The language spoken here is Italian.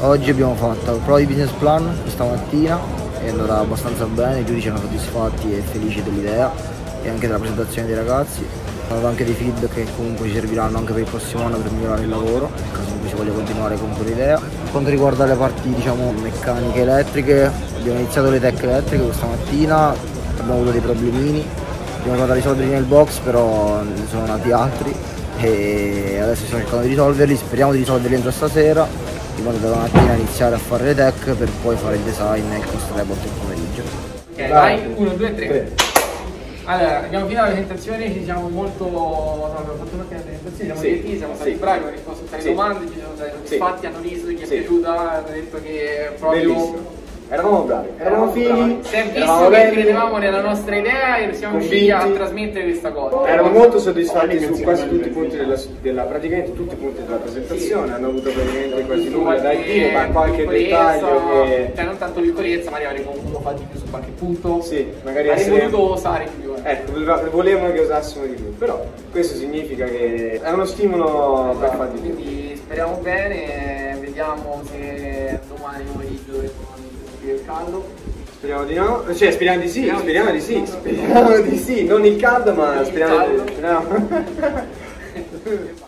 Oggi abbiamo fatto la prova di business plan questa mattina è andata abbastanza bene, i giudici erano soddisfatti e felici dell'idea e anche della presentazione dei ragazzi. Ho dato anche dei feedback che comunque ci serviranno anche per il prossimo anno per migliorare il lavoro, nel caso in cui si voglia continuare con quell'idea. Per quanto riguarda le parti diciamo meccaniche elettriche, abbiamo iniziato le tech elettriche questa mattina, abbiamo avuto dei problemini, abbiamo provato a risolverli nel box però ne sono nati altri e adesso stiamo cercando di risolverli, speriamo di risolverli entro stasera in modo da domattina iniziare a fare le tech per poi fare il design e il cost report il pomeriggio. Ok, vai, 1, 2, 3. Allora, abbiamo finito la presentazione, ci siamo molto. No, abbiamo fatto una presentazione, siamo Sì, divertiti, siamo stati sì. bravi, abbiamo risposto a tutte le Sì. domande, ci siamo stati soddisfatti, hanno riso, gli è Sì. piaciuta, hanno detto che proprio. Bellissimo. Eravamo bravi, eravamo fighi, bravi. Si è visto eravamo che belli, credevamo nella nostra idea e siamo riusciti a trasmettere questa cosa. Eravamo molto soddisfatti su quasi tutti i punti della, della- praticamente tutti i punti della presentazione, hanno avuto praticamente quasi nulla da dire, ma qualche dettaglio che Cioè non tanto piccolezza, magari avremmo voluto fare di più su qualche punto. sì, magari avremmo essere voluto osare di più. eh. Ecco, voleva- volevano che usassimo di più, però questo significa che è uno stimolo per fare di più. Quindi speriamo bene, vediamo se domani pomeriggio il caldo. Speriamo di no, cioè speriamo di sì, Speriamo speriamo di sì. sì, speriamo di sì, non il caldo ma speriamo di speriamo.